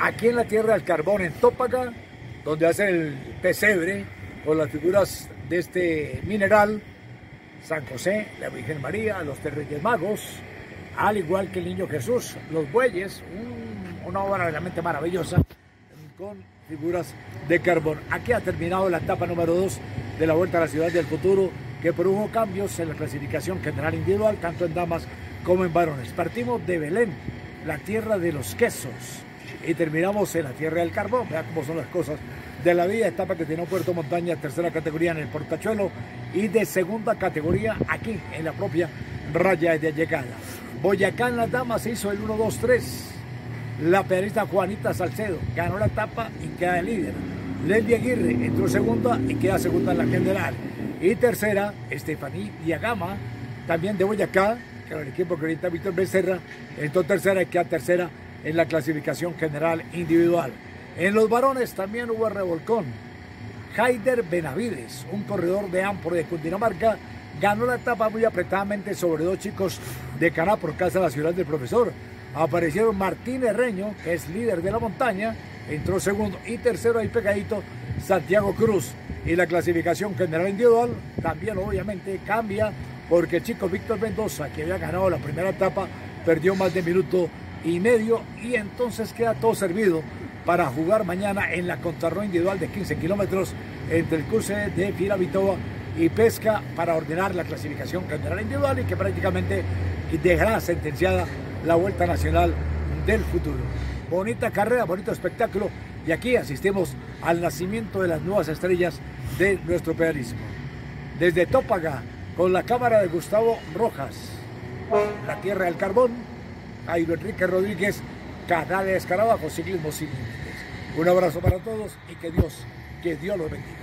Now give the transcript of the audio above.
Aquí en la Tierra del Carbón, en Tópaga, donde hace el pesebre con las figuras de este mineral, San José, la Virgen María, los tres Magos, al igual que el Niño Jesús, los bueyes, una obra realmente maravillosa con figuras de carbón. Aquí ha terminado la etapa número 2 de la Vuelta a la Ciudad del Futuro, que produjo cambios en la clasificación general individual, tanto en damas como en varones. Partimos de Belén, la tierra de los quesos, y terminamos en la tierra del carbón. Vean cómo son las cosas de la vida, etapa que tiene Puerto Montaña, tercera categoría en el Portachuelo y de segunda categoría aquí en la propia raya de llegada. Boyacá en las damas hizo el 1-2-3. La periodista Juanita Salcedo ganó la etapa y queda líder. Leslie Aguirre entró segunda y queda segunda en la general. Y tercera, Estefaní Diagama, también de Boyacá, que el equipo que ahorita Víctor Becerra, entró tercera y queda tercera en la clasificación general individual. En los varones también hubo revolcón. Haider Benavides, un corredor de Ampor de Cundinamarca, ganó la etapa muy apretadamente sobre dos chicos de Caná por casa de la ciudad del profesor. Aparecieron Martín Herreño, que es líder de la montaña, entró segundo y tercero ahí pegadito Santiago Cruz. Y la clasificación general individual también obviamente cambia porque el chico Víctor Mendoza, que había ganado la primera etapa, perdió más de minuto y medio y entonces queda todo servido para jugar mañana en la contrarreloj individual de 15 kilómetros entre el curso de Firavitoa y Pesca para ordenar la clasificación general individual y que prácticamente dejará sentenciada la Vuelta Nacional del futuro. Bonita carrera, bonito espectáculo y aquí asistimos al nacimiento de las nuevas estrellas de nuestro pedalismo. Desde Tópaga, con la cámara de Gustavo Rojas, la Tierra del Carbón, Jairo Enrique Rodríguez, Canal de Escarabajo, Ciclismo Sin Límites. Un abrazo para todos y que Dios, que Dios los bendiga.